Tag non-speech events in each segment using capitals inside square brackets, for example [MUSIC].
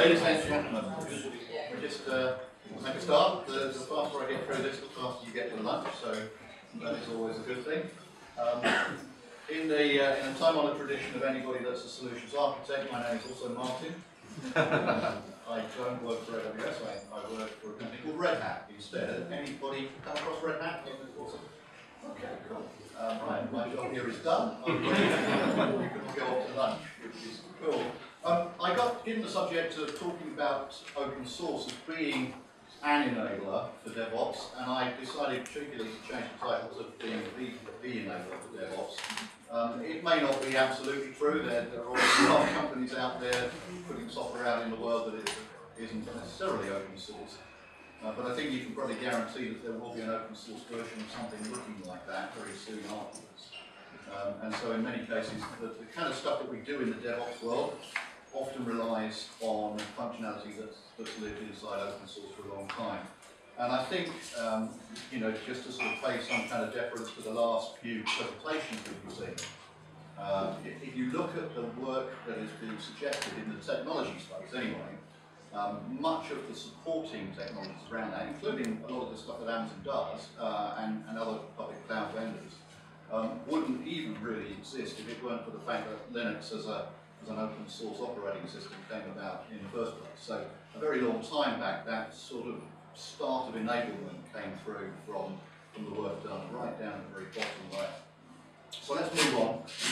Ladies and gentlemen, we just uh, make a start. The, the faster I get through this, the faster you get to lunch, so that is always a good thing. Um, in the uh, in the time-honoured tradition of anybody that's a solutions architect, my name is also Martin. [LAUGHS] I don't work for AWS, I, I work for a company called Red Hat instead. Anybody come across Red Hat in the course of? Okay, cool. Um, right, my job here is done. [LAUGHS] You can go off to lunch, which is cool. Um, I got given the subject of talking about open source as being an enabler for DevOps, and I decided particularly to change the titles of being the, the enabler for DevOps. Um, it may not be absolutely true. There, there are a lot of companies out there putting software out in the world that isn't necessarily open source. Uh, but I think you can probably guarantee that there will be an open source version of something looking like that very soon afterwards. Um, and so in many cases, the, the, kind of stuff that we do in the DevOps world often relies on functionality that's, that's lived inside open source for a long time. And I think, um, you know, just to sort of pay some kind of deference to the last few presentations that we've seen, uh, if, if, you look at the work that is being suggested in the technology space anyway, um, much of the supporting technologies around that, including a lot of the stuff that Amazon does uh, and, and other public cloud vendors, um, wouldn't even really exist if it weren't for the fact that Linux as, a, as an open source operating system came about in the first place. So a very long time back, that sort of start of enablement came through from, from the work done right down at the very bottom right. So let's move on.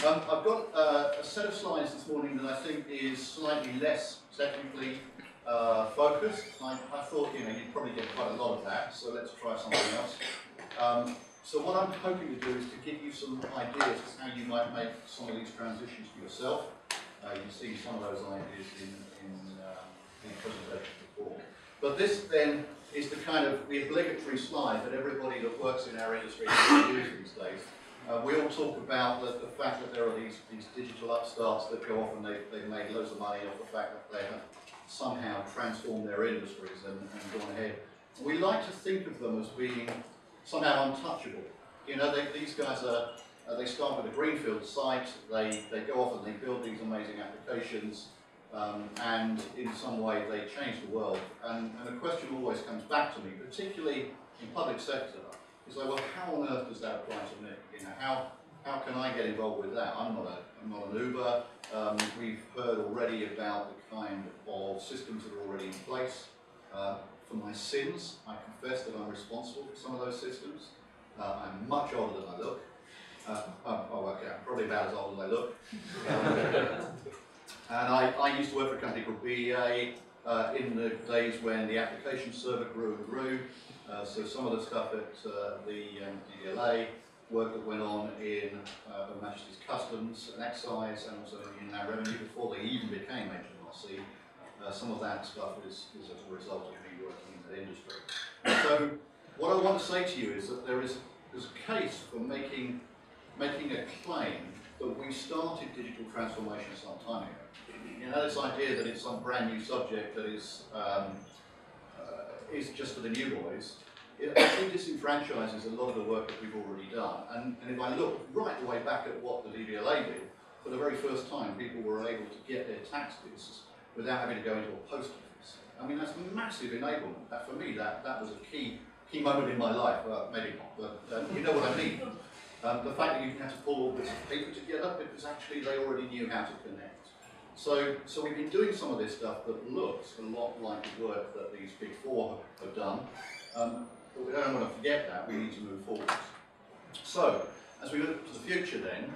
Um, I've got uh, a set of slides this morning that I think is slightly less technically uh, focused. I, I, thought, you know, you'd probably get quite a lot of that, so let's try something else. Um, so what I'm hoping to do is to give you some ideas as how you might make some of these transitions for yourself. Uh, you see some of those ideas in, in, uh, in presentation before. But this then is the kind of the obligatory slide that everybody that works in our industry uses these days. Uh, we all talk about the, the, fact that there are these, these digital upstarts that go off and they, they've made loads of money off the fact that they have somehow transformed their industries and, and gone ahead. We like to think of them as being somehow untouchable. You know, they, these guys are, uh, they start with a greenfield site, they, they go off and they build these amazing applications, um, and in some way they change the world. And, and the question always comes back to me, particularly in public sector, is like, well, how on earth does that apply to me? You know, how, how can I get involved with that? I'm not, a, I'm not an Uber. Um, we've heard already about the kind of systems that are already in place. Uh, for my sins, I confess that I'm responsible for some of those systems. Uh, I'm much older than I look. Uh, oh, okay, I'm probably about as old as I look. [LAUGHS] and I, I used to work for a company called BEA uh, in the days when the application server grew and grew. Uh, so some of the stuff at uh, the um, DVLA, work that went on in uh, Her Majesty's Customs and Excise and also in our revenue before they even became HMRC. Uh, some of that stuff is, is a result of me working in that industry. So what I want to say to you is that there is there's a case for making making a claim that we started digital transformation some time ago. You know, this idea that it's some brand new subject that is um, uh, is just for the new boys, it actually disenfranchises a lot of the work that we've already done. And, and if I look right the way back at what the DVLA did, for the very first time, people were able to get their tax discs without having to go into a post office. I mean, that's massive enablement. That, for me, that, that was a key key moment in my life. Well, maybe not, but uh, you know what I mean. Um, the fact that you have to pull all of paper together because actually they already knew how to connect. So, so we've been doing some of this stuff that looks a lot like the work that these big four have done. Um, but we don't want to forget that, we need to move forward. So, as we look to the future then,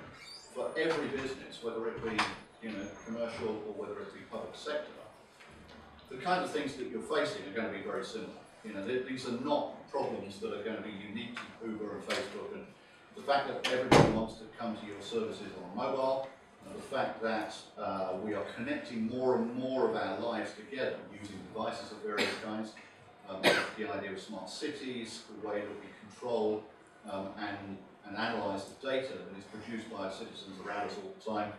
for every business, whether it be you know, commercial or whether it be public sector, the kind of things that you're facing are going to be very similar. You know, these are not problems that are going to be unique to Uber and Facebook. And the fact that everybody wants to come to your services on mobile, and the fact that uh, we are connecting more and more of our lives together using devices of various kinds, um, the idea of smart cities, the way that we control um, and, and analyze the data that is produced by our citizens around us all the time.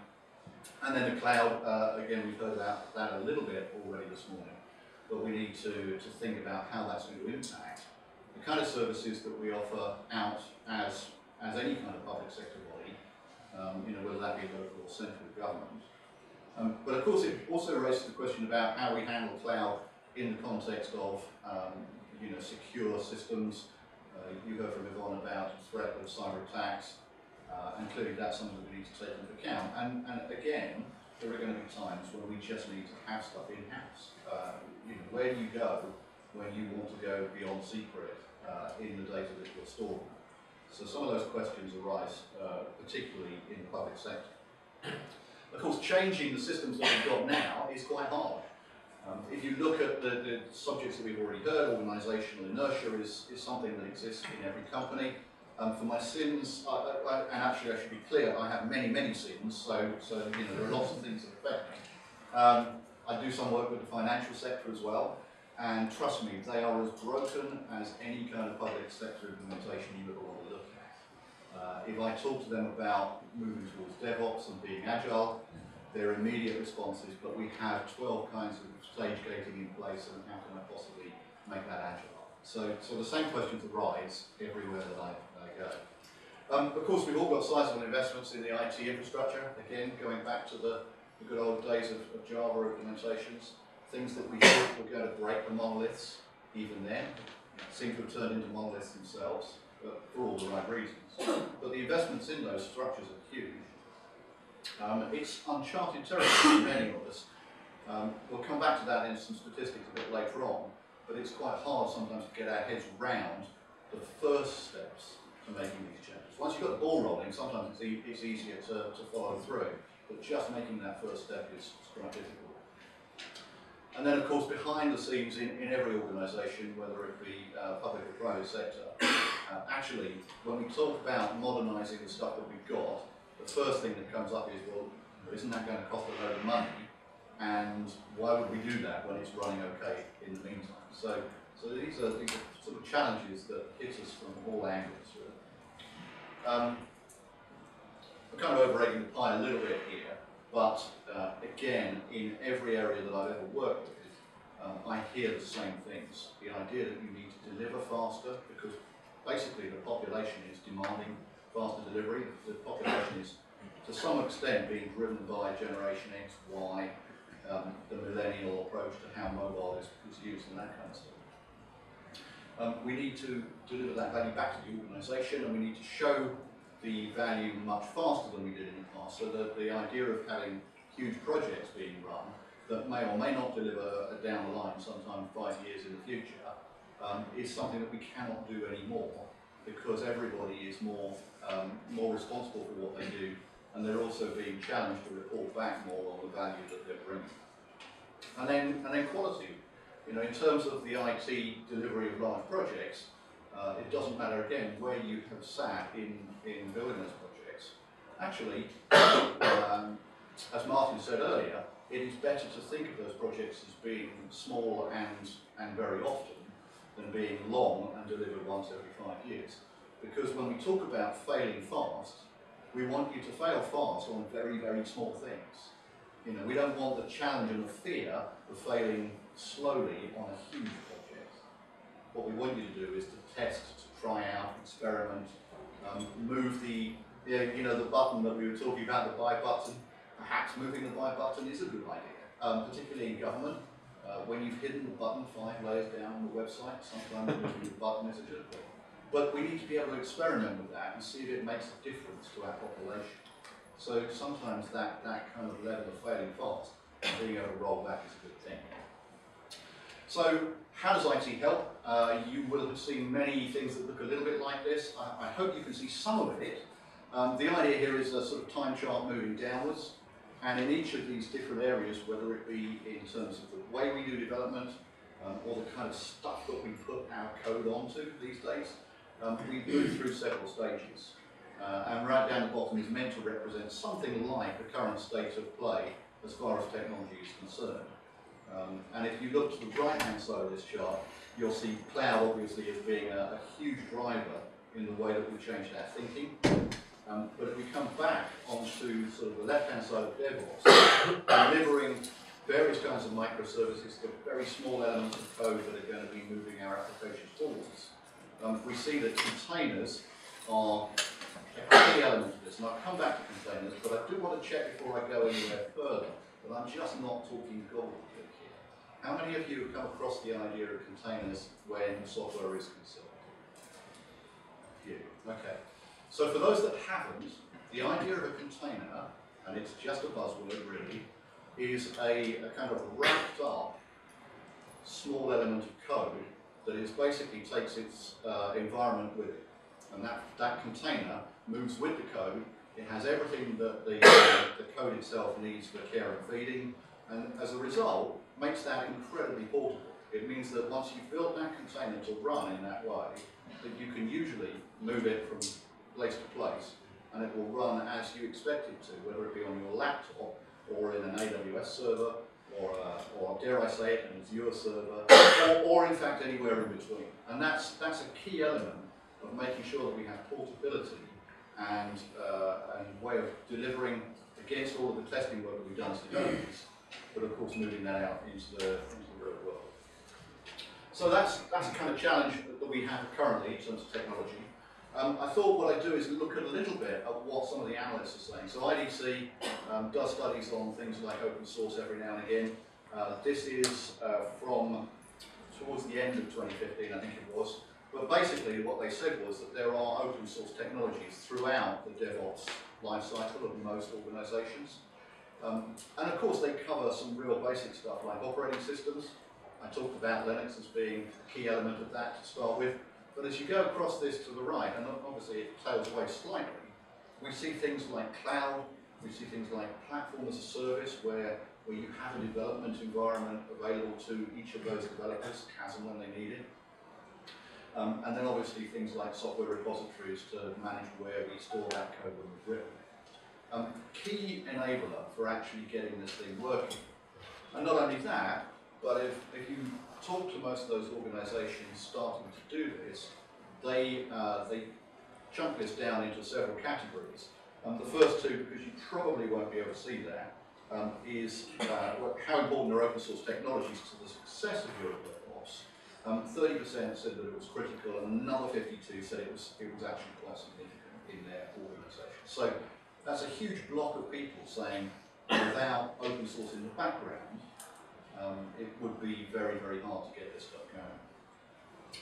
And then the cloud, uh, again, we've heard about that a little bit already this morning, but we need to, to think about how that's going to impact the kind of services that we offer out as, as any kind of public sector body, um, you know, whether that be local or central government. Um, but of course, it also raises the question about how we handle cloud in the context of um, you know secure systems. Uh, you heard from Yvonne about the threat of cyber attacks, uh, and clearly that's something that we need to take into account. And, and again, there are going to be times where we just need to have stuff in house. Uh, you know, where do you go when you want to go beyond secret uh, in the data that you're storing? So some of those questions arise, uh, particularly in the public sector. Of course, changing the systems that we've got now is quite hard. Um, if you look at the, the, subjects that we've already heard, organisational inertia is, is something that exists in every company. Um, for my sins, I, I, and actually I should be clear, I have many, many sins, so, so you know, there are lots of things that affect me. Um, I do some work with the financial sector as well, and trust me, they are as broken as any kind of public sector implementation you ever want. Uh, if I talk to them about moving towards DevOps and being agile, their immediate response is, but we have 12 kinds of stage gating in place, and how can I possibly make that agile? So, so the same questions arise everywhere that I, I go. Um, of course, we've all got sizable investments in the IT infrastructure. Again, going back to the, the good old days of, of Java implementations, things that we thought were going to break the monoliths, even then, seem to have turned into monoliths themselves, but for all the right reasons. [COUGHS] But the investments in those structures are huge. Um, it's uncharted territory for many of us. Um, we'll come back to that in some statistics a bit later on, but it's quite hard sometimes to get our heads round the first steps to making these changes. Once you've got the ball rolling, sometimes it's, e it's easier to, to follow through, but just making that first step is, is quite difficult. And then, of course, behind the scenes in, in every organisation, whether it be uh, public or private sector, uh, actually, when we talk about modernising the stuff that we've got, the first thing that comes up is, well, isn't that going to cost a load of money? And why would we do that when it's running okay in the meantime? So, so these are, sort of challenges that hit us from all angles, really. Um, I'm kind of overrating the pie a little bit here, but uh, again, in every area that I've ever worked with, um, I hear the same things. The idea that you need to deliver faster because basically the population is demanding faster delivery. The population is to some extent being driven by Generation X, Y, um, the millennial approach to how mobile is, is used and that kind of stuff. Um, we need to deliver that value back to the organisation and we need to show the value much faster than we did in the past. So the, the idea of having huge projects being run that may or may not deliver down the line sometime five years in the future um, is something that we cannot do anymore because everybody is more um, more responsible for what they do and they're also being challenged to report back more on the value that they're bringing. And then, and then quality. You know, in terms of the IT delivery of large projects, uh, it doesn't matter again where you have sat in, in building those projects. Actually, um, as Martin said earlier, it is better to think of those projects as being small and, and very often than being long and delivered once every five years. Because when we talk about failing fast, we want you to fail fast on very, very small things. You know, we don't want the challenge and the fear of failing slowly on a huge project. What we want you to do is to test, to try out, experiment, um, move the, the, you know, the button that we were talking about, the buy button. Perhaps moving the buy button is a good idea, um, particularly in government. Uh, when you've hidden the button five layers down on the website, sometimes moving the button is a good. But we need to be able to experiment with that and see if it makes a difference to our population. So sometimes that, that kind of level of failing fast, being able to roll back is a good thing. So how does IT help? Uh, you will have seen many things that look a little bit like this. I, I hope you can see some of it. Um, the idea here is a sort of time chart moving downwards. And in each of these different areas, whether it be in terms of the way we do development, um, or the kind of stuff that we put our code onto these days, um, we move through several stages. Uh, and right down the bottom is meant to represent something like the current state of play as far as technology is concerned. Um, and if you look to the right-hand side of this chart, you'll see cloud obviously as being a, a huge driver in the way that we've changed our thinking. Um, but if we come back onto sort of the left-hand side of DevOps, delivering various kinds of microservices, the very small elements of code that are going to be moving our applications forwards, um, we see that containers are a key element of this. And I'll come back to containers, but I do want to check before I go anywhere further that I'm just not talking gold. here. How many of you have come across the idea of containers when software is concerned? Few. Okay. So for those that haven't, the idea of a container, and it's just a buzzword really, is a, a kind of wrapped up small element of code that is basically takes its uh, environment with it. And that, that container moves with the code. It has everything that the, [COUGHS] the code itself needs for care and feeding. And as a result, makes that incredibly portable. It means that once you've built that container to run in that way, that you can usually move it from place to place and it will run as you expect it to, whether it be on your laptop or in an AWS server or, uh, or dare I say it, an Azure server, or, or in fact anywhere in between. And that's, that's a key element of making sure that we have portability and, uh, and way of delivering against all of the testing work that we've done to date, but of course moving that out into the, into the real world. So that's, that's the kind of challenge that we have currently in terms of technology. Um, I thought what I'd do is look at a little bit at what some of the analysts are saying. So IDC um, does studies on things like open source every now and again. Uh, this is uh, from towards the end of 2015, I think it was. But basically what they said was that there are open source technologies throughout the DevOps lifecycle of most organizations. Um, and of course they cover some real basic stuff like operating systems. I talked about Linux as being a key element of that to start with. But as you go across this to the right, and obviously it tails away slightly, we see things like cloud, we see things like platform as a service where, where you have a development environment available to each of those developers as and when they need it. Um, and then obviously things like software repositories to manage where we store that code when we've written. Um, key enabler for actually getting this thing working. And not only that, but if, if you talk to most of those organisations starting to do this, they, uh, they chunk this down into several categories. Um, the first two, because you probably won't be able to see that, um, is uh, how important are open source technologies to the success of your DevOps. 30% um, said that it was critical, and another 52 said it was, it was actually quite significant in their organisation. So that's a huge block of people saying, without open source in the background, um, it would be very, very hard to get this stuff going.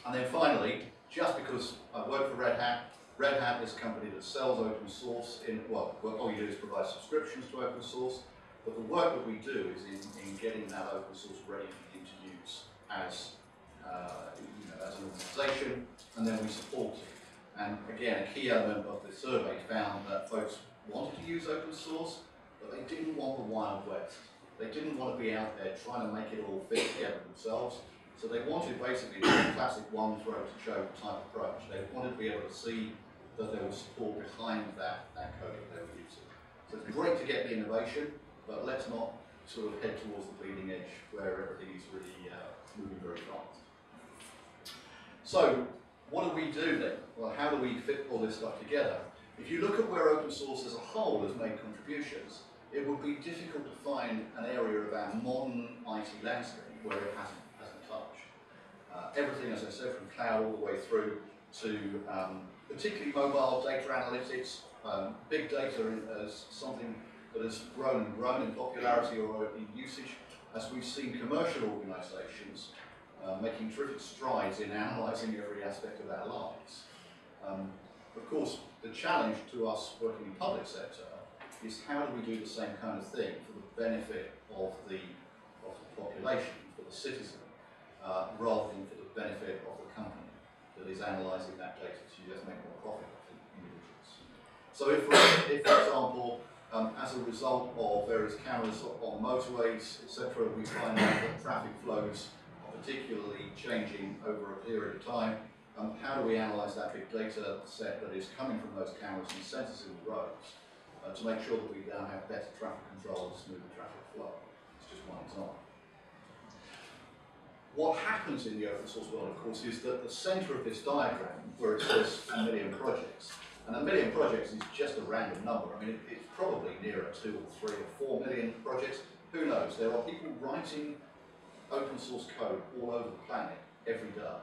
And then finally, just because I work for Red Hat, Red Hat is a company that sells open source in, well, all you do is provide subscriptions to open source, but the work that we do is in, in getting that open source ready for use as, uh, you know, as an organization, and then we support it. And again, a key element of the survey found that folks wanted to use open source, but they didn't want the Wild West. They didn't want to be out there trying to make it all fit together themselves. So they wanted basically a classic one throat to choke type approach. They wanted to be able to see that there was support behind that, that that they were using. So it's great to get the innovation, but let's not sort of head towards the bleeding edge where everything is really uh, moving very fast. So what do we do then? Well, how do we fit all this stuff together? If you look at where open source as a whole has made contributions, it would be difficult to find an area of our modern IT landscape where it hasn't, hasn't touched. Uh, everything, as I said, from cloud all the way through to um, particularly mobile data analytics, um, big data as something that has grown and grown in popularity or in usage, as we've seen commercial organisations uh, making terrific strides in analysing every aspect of our lives. Um, of course, the challenge to us working in public sector is how do we do the same kind of thing for the benefit of the, of the population, for the citizen, uh, rather than for the benefit of the company that is analysing that data to just make more profit for individuals. So if, for, if, for example, um, as a result of various cameras on motorways, etc., we find out that traffic flows are particularly changing over a period of time, um, how do we analyse that big data set that is coming from those cameras and sensors in the roads uh, to make sure that we now have better traffic control and smoother traffic flow. It's just one example. What happens in the open source world, of course, is that the center of this diagram, where it says a million projects, and a million projects is just a random number. I mean, it, it's probably nearer two or three or four million projects. Who knows? There are people writing open source code all over the planet every day.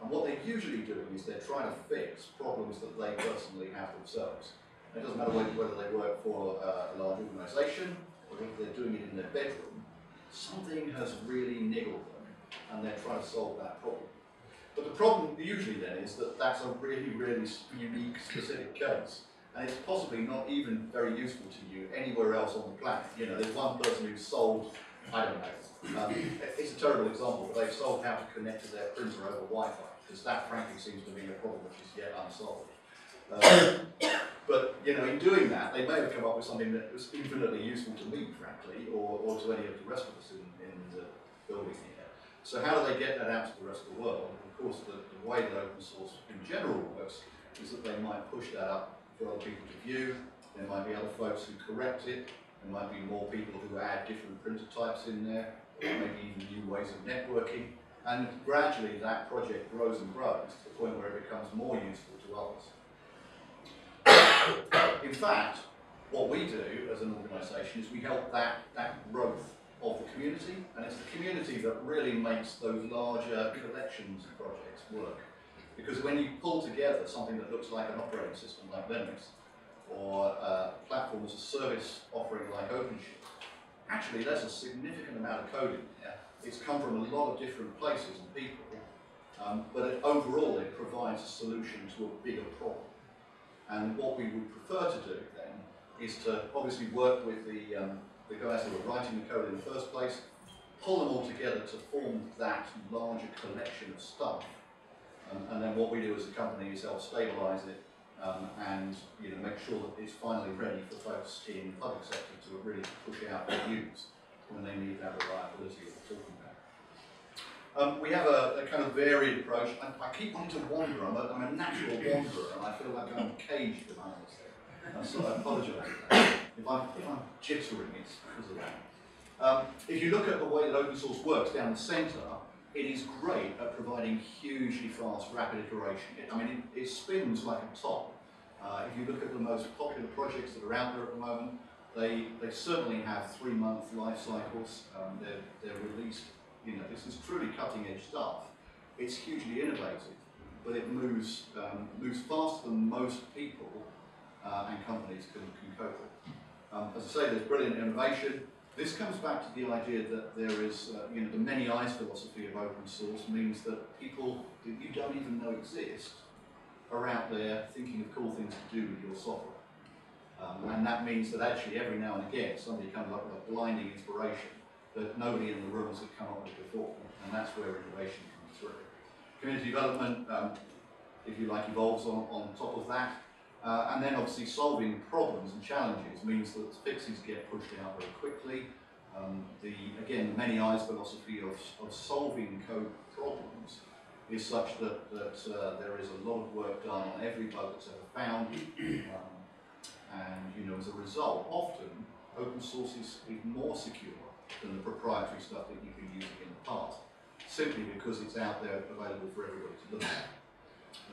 And what they're usually doing is they're trying to fix problems that they personally have themselves. It doesn't matter whether they work for a large organisation or if they're doing it in their bedroom, something has really niggled them and they're trying to solve that problem. But the problem usually then is that that's a really, really unique, specific case. And it's possibly not even very useful to you anywhere else on the planet. You know, there's one person who's solved, I don't know, um, it's a terrible example, but they've solved how to connect to their printer over Wi-Fi, because that frankly seems to be a problem which is yet unsolved. Um, but, you know, in doing that, they may have come up with something that was infinitely useful to me, frankly, or, or to any of the rest of us in, in the building here. So how do they get that out to the rest of the world? Of course, the, the way that open source in general works is that they might push that up for other people to view. There might be other folks who correct it. There might be more people who add different printer types in there, or maybe even new ways of networking. And gradually that project grows and grows to the point where it becomes more useful to others. In fact, what we do as an organisation is we help that, that growth of the community, and it's the community that really makes those larger collections of projects work. Because when you pull together something that looks like an operating system like Linux, or a platform as a service offering like OpenShift, actually there's a significant amount of code in there. It's come from a lot of different places and people, um, but it, overall it provides a solution to a bigger problem. And what we would prefer to do then is to obviously work with the, um, the guys who are writing the code in the first place, pull them all together to form that larger collection of stuff um, and then what we do as a company is help stabilise it um, and you know make sure that it's finally ready for folks in the public sector to really push out and use when they need that reliability we're talking. Um, we have a, a, kind of varied approach. I, I keep wanting to wander. I'm a, I'm a natural wanderer, and I feel like I'm caged this thing. And so I apologise if I'm, if I'm jittering, it's because of that. Um, if you look at the way that open source works down the centre, it is great at providing hugely fast, rapid iteration. It, I mean, it, it, spins like a top. Uh, if you look at the most popular projects that are out there at the moment, they, they certainly have three-month life cycles. Um, they're, they're released, you know, this is truly cutting-edge stuff. It's hugely innovative, but it moves, um, moves faster than most people uh, and companies can, can cope with. Um, as I say, there's brilliant innovation. This comes back to the idea that there is, uh, you know, the many eyes philosophy of open source means that people that you don't even know exist are out there thinking of cool things to do with your software. Um, and that means that actually every now and again somebody comes up with a blinding inspiration that nobody in the room has come up with before. And that's where innovation comes through. Community development, um, if you like, evolves on, on top of that. Uh, and then obviously solving problems and challenges means that fixes get pushed out very quickly. Um, the, again, the many eyes philosophy of, of solving code problems is such that, that uh, there is a lot of work done on every bug that's ever found. Um, and you know, as a result, often open source is more secure than the proprietary stuff that you've been using in the past, simply because it's out there available for everybody to look at.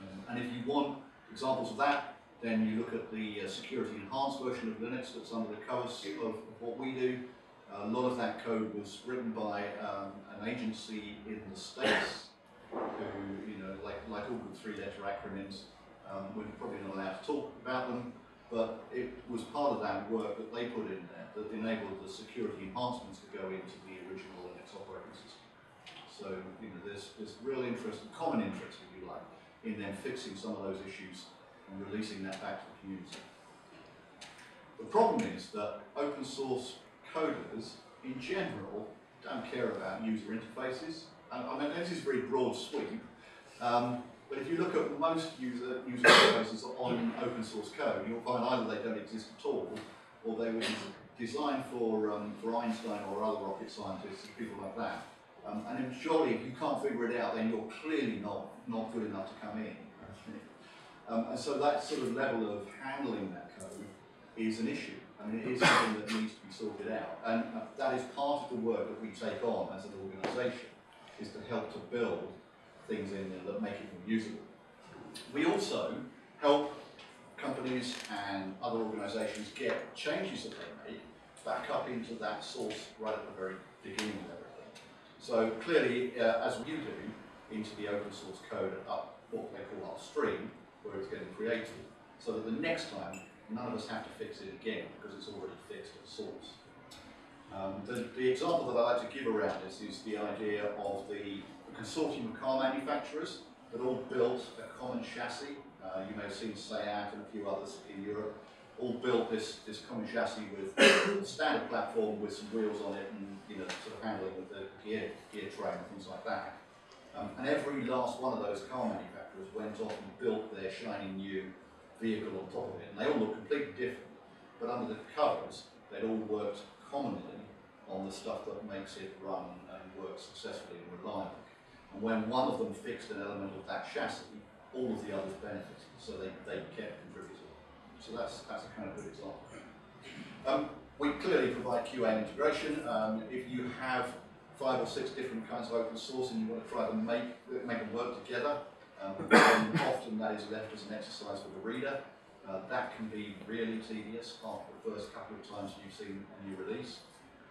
Um, and if you want examples of that, then you look at the uh, security enhanced version of Linux that's under the covers of, what we do. Uh, a lot of that code was written by um, an agency in the States who, you know, like, like all good three-letter acronyms, um, we're probably not allowed to talk about them, but it was part of that work that they put in there that enabled the security enhancements to go into the original Linux operating system. So, you know, there's, there's real interest, common interest, if you like, in then fixing some of those issues and releasing that back to the community. The problem is that open source coders, in general, don't care about user interfaces. And I mean, this is a very broad sweep, um, but if you look at most user, user interfaces on open source code, you'll find either they don't exist at all, or they were designed for, um, for Einstein or other rocket scientists people like that. Um, and surely if you can't figure it out, then you're clearly not, not good enough to come in. Um, and so that sort of level of handling that code is an issue. I mean, it is something that needs to be sorted out. And uh, that is part of the work that we take on as an organisation, is to help to build things in there that make it more usable. We also help companies and other organisations get changes that they make back up into that source right at the very beginning of everything. So clearly, uh, as you do, into the open source code up what they call upstream, where it's getting created, so that the next time none of us have to fix it again because it's already fixed at source. Um, the, the example that I like to give around this is the idea of the, the consortium of car manufacturers that all built a common chassis. Uh, you may have seen Seat and a few others in Europe, all built this, this common chassis with a [COUGHS] standard platform with some wheels on it and you know sort of handling with the gear, gear train and things like that. Um, and every last one of those car manufacturers went off and built their shiny new vehicle on top of it. And they all look completely different, but under the covers, they'd all worked commonly on the stuff that makes it run and work successfully and reliably. And when one of them fixed an element of that chassis, all of the others benefited, so they, they kept contributing. So that's, that's a kind of good example. Um, we clearly provide QA integration. Um, if you have five or six different kinds of open source and you want to try to make, make them work together, um, often that is left as an exercise for the reader. Uh, that can be really tedious after the first couple of times you've seen a new release.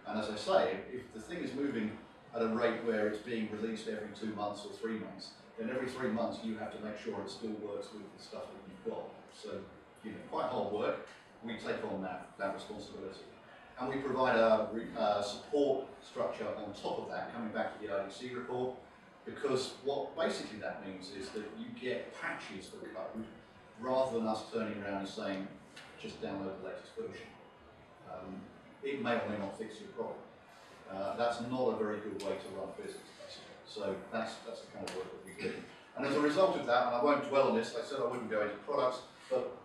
And as I say, if, if the thing is moving at a rate where it's being released every two months or three months, then every three months you have to make sure it still works with the stuff that you've got. So, you know, quite hard work. We take on that, that responsibility. And we provide a, a support structure on top of that, coming back to the IDC report, because what basically that means is that you get patches for code rather than us turning around and saying, just download the latest version. Um, it may or may not fix your problem. Uh, that's not a very good way to run a business. So that's, that's the kind of work that we do. And as a result of that, and I won't dwell on this, I said I wouldn't go into products, but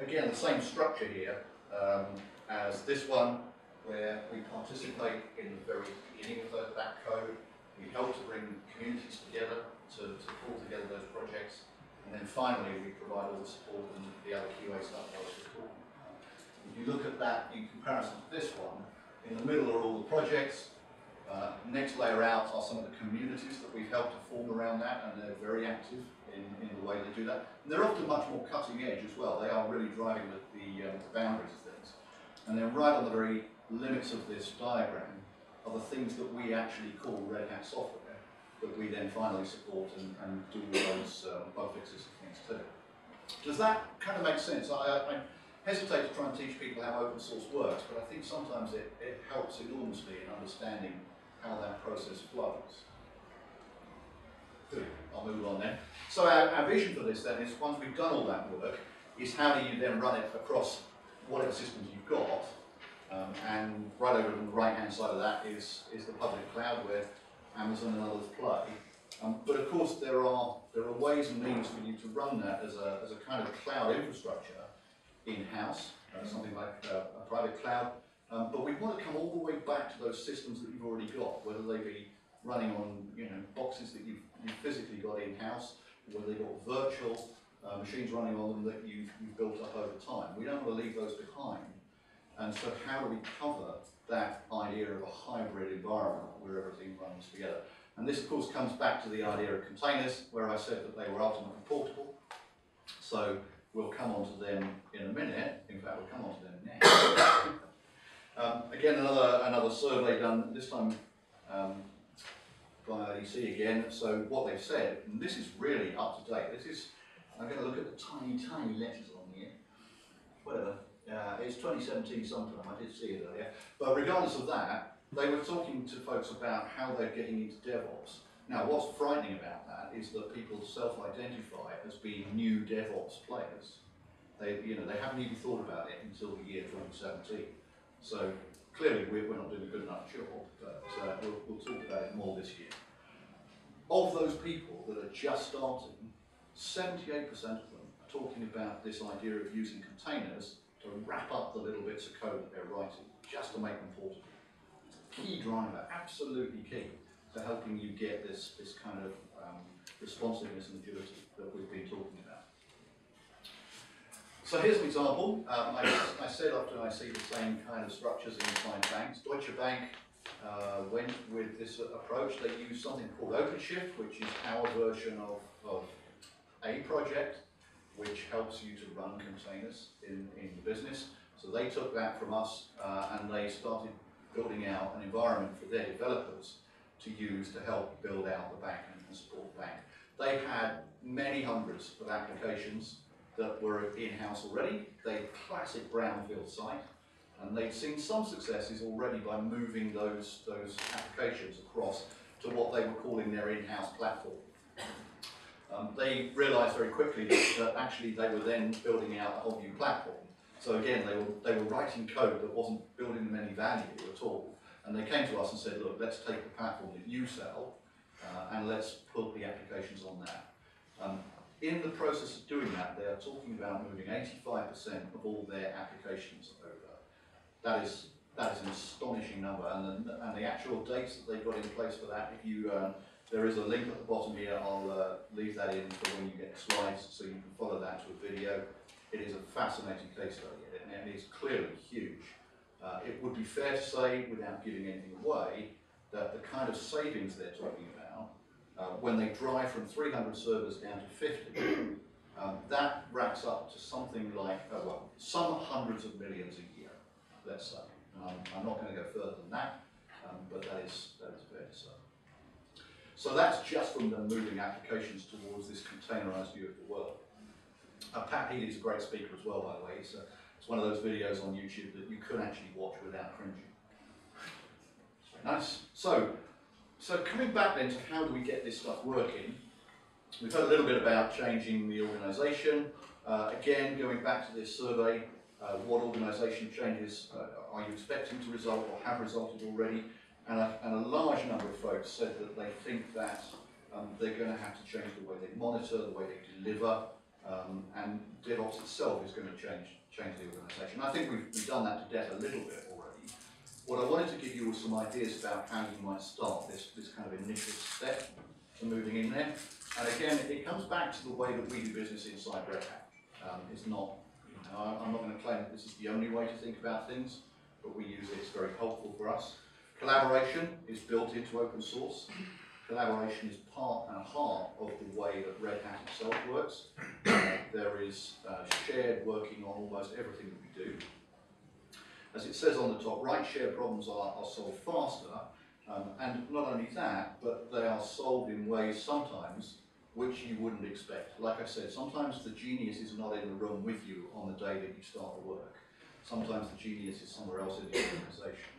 again, the same structure here um, as this one, where we participate in the very beginning of the, that code. We help to bring communities together to, to pull together those projects. And then finally, we provide all the support and the other QA stuff I was talking about. If you look at that in comparison to this one, in the middle are all the projects. Uh, next layer out are some of the communities that we've helped to form around that, and they're very active in, in the way they do that. And they're often much more cutting edge as well. They are really driving the, the, um, boundaries of things. And then right on the very limits of this diagram are the things that we actually call Red Hat software, that we then finally support and, and do all those um, bug fixes and things too. Does that kind of make sense? I, I, hesitate to try and teach people how open source works, but I think sometimes it, it helps enormously in understanding how that process flows. Good, I'll move on then. So our, our vision for this then is once we've done all that work, is how do you then run it across whatever systems you've got um, and right over on the right-hand side of that is, is the public cloud where Amazon and others play. Um, but of course, there are, there are ways and means for you to run that as a, as a kind of cloud infrastructure in-house, uh, something like uh, a private cloud. Um, but we want to come all the way back to those systems that you've already got, whether they be running on you know boxes that you've, you've physically got in-house, whether they've got virtual uh, machines running on them that you've, you've built up over time. We don't want to leave those behind. And so how do we cover that idea of a hybrid environment where everything runs together? And this, of course, comes back to the idea of containers, where I said that they were ultimately portable. So we'll come on to them in a minute. In fact, we'll come on to them now. [COUGHS] um, again, another, another survey done, this time um, by IDC again. So what they've said, and this is really up to date. This is, I'm going to look at the tiny, tiny letters on here. Whatever. Uh, it's 2017 sometime, I did see it earlier. But regardless of that, they were talking to folks about how they're getting into DevOps. Now, what's frightening about that is that people self-identify as being new DevOps players. They, you know, they haven't even thought about it until the year 2017. So clearly, we're, we're not doing a good enough job, but uh, we'll, we'll talk about it more this year. Of those people that are just starting, 78% of them are talking about this idea of using containers to wrap up the little bits of code that they're writing, just to make them portable. Key driver, absolutely key to helping you get this, this kind of um, responsiveness and agility that we've been talking about. So here's an example. Um, I, I, said often I see the same kind of structures in client banks. Deutsche Bank uh, went with this approach. They used something called OpenShift, which is our version of, of a project which helps you to run containers in, in the business. So they took that from us uh, and they started building out an environment for their developers to use to help build out the bank and support the bank. They had many hundreds of applications that were in-house already. They classic brownfield site. And they'd seen some successes already by moving those, those applications across to what they were calling their in-house platform. Um, they realised very quickly that, that actually they were then building out a whole new platform. So again, they were, they were writing code that wasn't building them any value at all. And they came to us and said, look, let's take the platform that you sell uh, and let's put the applications on that. Um, in the process of doing that, they are talking about moving 85% of all their applications over. That is, that is an astonishing number, and the, and the actual dates that they've got in place for that, if you, uh, there is a link at the bottom here, I'll uh, leave that in for when you get slides, so you can follow that to a video. It is a fascinating case study, and it is clearly huge. Uh, it would be fair to say, without giving anything away, that the kind of savings they're talking about, uh, when they drive from 300 servers down to 50, um, that racks up to something like, uh, well, some hundreds of millions a year, let's say. Um, I'm not going to go further than that, um, but that is, that is fair to say. So that's just from them moving applications towards this containerized view of the world. Uh, Pat Healy is a great speaker as well, by the way. It's, a, it's one of those videos on YouTube that you could actually watch without cringing. Nice. So, so coming back then to how do we get this stuff working, we've heard a little bit about changing the organisation. Uh, again, going back to this survey, uh, what organisation changes uh, are you expecting to result or have resulted already? And a, and a large number of folks said that they think that um, they're going to have to change the way they monitor, the way they deliver, um, and DevOps itself is going to change change the organisation. I think we've, we've done that to death a little bit already. What I wanted to give you was some ideas about how you might start this, this kind of initial step to moving in there. And again, it comes back to the way that we do business inside Red Hat. Um, it's not, you know, I'm not going to claim that this is the only way to think about things, but we use it, it's very helpful for us. Collaboration is built into open source collaboration is part and heart of the way that Red Hat itself works. Uh, there is uh, shared working on almost everything that we do. As it says on the top right, shared problems are, are solved faster, um, and not only that, but they are solved in ways sometimes which you wouldn't expect. Like I said, sometimes the genius is not in the room with you on the day that you start the work. Sometimes the genius is somewhere else in the organization.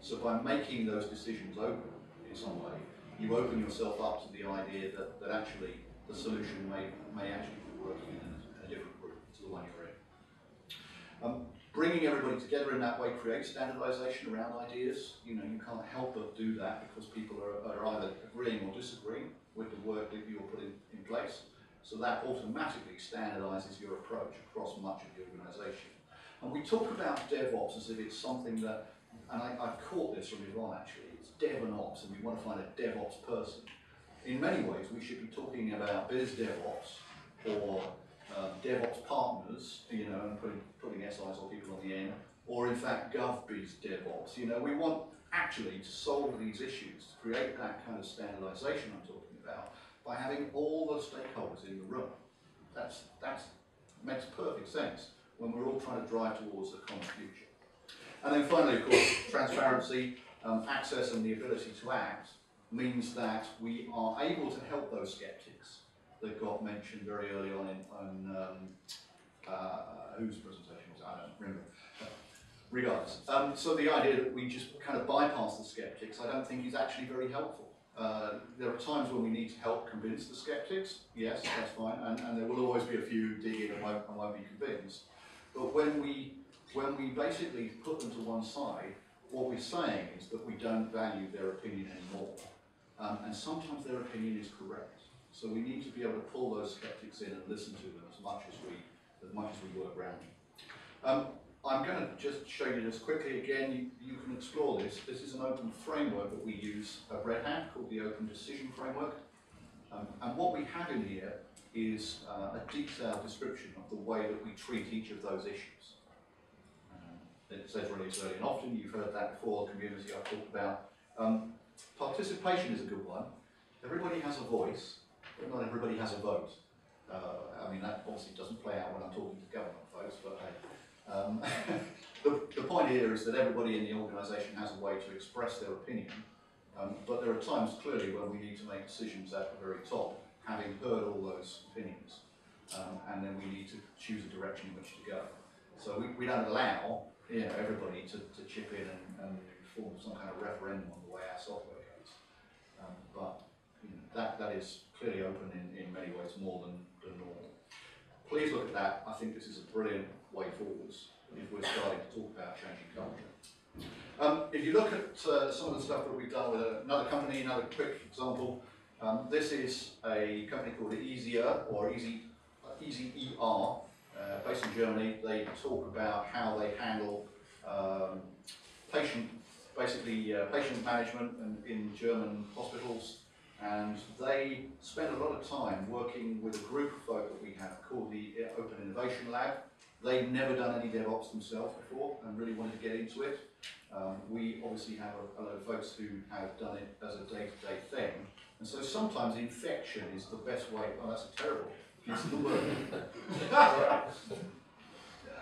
So by making those decisions open in some way, you open yourself up to the idea that, that actually the solution may, may actually be working in a, a different group to the one you're in. Um, bringing everybody together in that way creates standardization around ideas. You know, you can't help but do that because people are, are either agreeing or disagreeing with the work that you're putting in place. So that automatically standardizes your approach across much of the organization. And we talk about DevOps as if it's something that, and I, I've caught this from Yvonne actually, dev and ops and we want to find a DevOps person. In many ways, we should be talking about biz DevOps or um, DevOps partners, you know, and putting, putting SIs or people on the end, or in fact GovBiz DevOps. You know, we want actually to solve these issues, to create that kind of standardization I'm talking about, by having all the stakeholders in the room. That's, that's makes perfect sense when we're all trying to drive towards a common future. And then finally, of course, transparency um, access and the ability to act means that we are able to help those skeptics that got mentioned very early on in on, um, uh, whose presentation was? I don't remember. regardless. Um, so the idea that we just kind of bypass the skeptics, I don't think is actually very helpful. Uh, there are times when we need to help convince the skeptics, yes, that's fine, and, and there will always be a few digging and won't, won't be convinced. But when we, when we basically put them to one side what we're saying is that we don't value their opinion anymore. Um, and sometimes their opinion is correct. So we need to be able to pull those skeptics in and listen to them as much as we, as much as we work around. Um, I'm going to just show you this quickly again. You, you, can explore this. This is an open framework that we use at Red Hat called the Open Decision Framework. Um, and what we have in here is uh, a detailed description of the way that we treat each of those issues. It says release early and often, you've heard that before, the community I've talked about. Um, participation is a good one. Everybody has a voice, but not everybody has a vote. Uh, I mean, that obviously doesn't play out when I'm talking to government folks, but hey. Um, [LAUGHS] the, the point here is that everybody in the organisation has a way to express their opinion, um, but there are times clearly when we need to make decisions at the very top, having heard all those opinions, um, and then we need to choose a direction in which to go. So we, we don't allow you know, everybody to, to chip in and, and form some kind of referendum on the way our software goes. Um, but you know, that, that is clearly open in, in many ways more than, than normal. Please look at that. I think this is a brilliant way forwards if we're starting to talk about changing culture. Um, if you look at uh, some of the stuff that we've done with another company, another quick example, um, this is a company called Easier or Easy, uh, Easy ER, uh, based in Germany. They talk about how they handle um, patient, basically uh, patient management in, in German hospitals and they spend a lot of time working with a group of folk that we have called the Open Innovation Lab. They've never done any DevOps themselves before and really wanted to get into it. Um, we obviously have a, a lot of folks who have done it as a day-to-day -day thing. And so sometimes infection is the best way, oh that's a terrible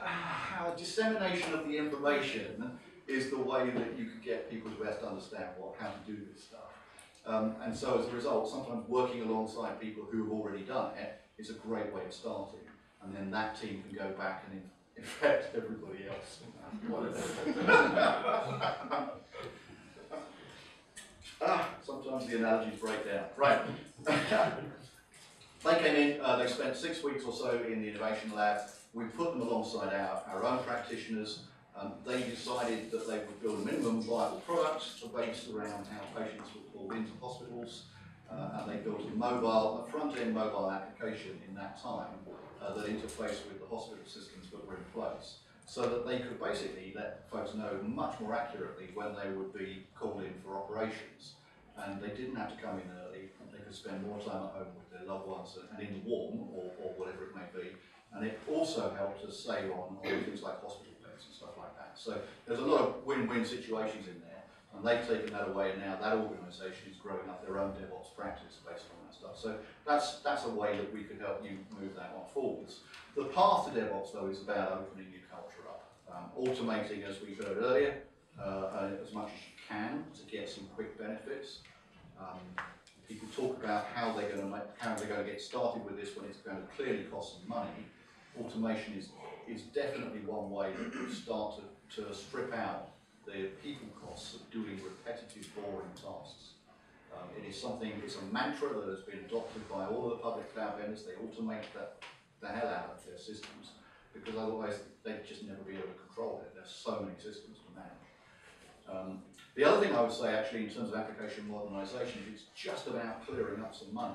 How dissemination of the information is the way that you could get people to best understand what, how to do this stuff. Um, and so as a result, sometimes working alongside people who have already done it is a great way of starting. And then that team can go back and [LAUGHS] infect everybody else. [LAUGHS] ah, sometimes the analogies break down. Right. [LAUGHS] they came in, uh, they spent six weeks or so in the innovation lab. We put them alongside our, our own practitioners um, they decided that they would build a minimum viable product based around how patients were called into hospitals, uh, and they built a mobile, a front-end mobile application in that time uh, that interfaced with the hospital systems that were in place, so that they could basically let folks know much more accurately when they would be called in for operations. And they didn't have to come in early, could spend more time at home with their loved ones and in the warm, or, or whatever it may be. And it also helped us save on, on things like hospital beds and stuff like that. So there's a lot of win-win situations in there, and they've taken that away, and now that organisation is growing up their own DevOps practice based on that stuff. So that's that's a way that we could help you move that one forwards. The path to DevOps, though, is about opening your culture up, um, automating, as we heard earlier, uh, as much as you can to get some quick benefits. Um, people talk about how they're going to make, how they're going to get started with this when it's going to clearly cost them money. Automation is is definitely one way that we start to, to strip out the people costs of doing repetitive, boring tasks. Um, it is something, it's a mantra that has been adopted by all the public cloud vendors. They automate the, the hell out of their systems because otherwise they'd just never be able to control it. There's so many systems to manage. Um, the other thing I would say actually in terms of application modernization is it's just about clearing up some money.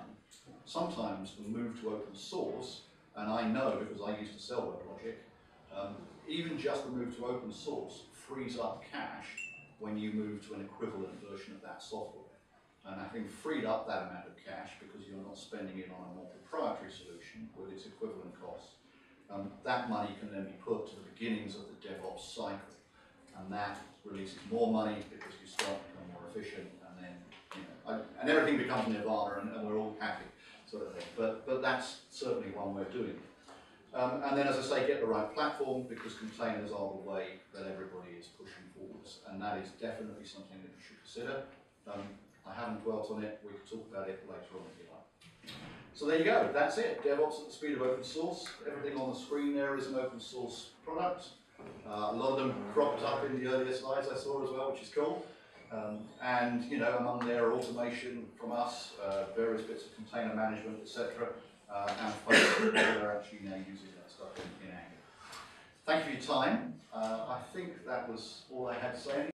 Sometimes the move to open source and I know because I used to sell WebLogic, um, even just the move to open source frees up cash when you move to an equivalent version of that software. And having freed up that amount of cash because you're not spending it on a more proprietary solution with its equivalent costs, um, that money can then be put to the beginnings of the DevOps cycle. And that releases more money because you start to become more efficient and then, you know, and everything becomes nirvana and, and we're all happy sort of thing. But, but that's certainly one way of doing it. Um, and then, as I say, get the right platform because containers are the way that everybody is pushing forwards. And that is definitely something that you should consider. Um, I haven't dwelt on it. We can talk about it later on if you like. So there you go. That's it. DevOps at the speed of open source. Everything on the screen there is an open source product. Uh, a lot of them cropped up in the earlier slides I saw as well, which is cool. Um, and you know, among there, automation from us, uh, various bits of container management, etc. Uh, and folks that are actually now using that stuff in, in anger. Thank you for your time. Uh, I think that was all I had to say.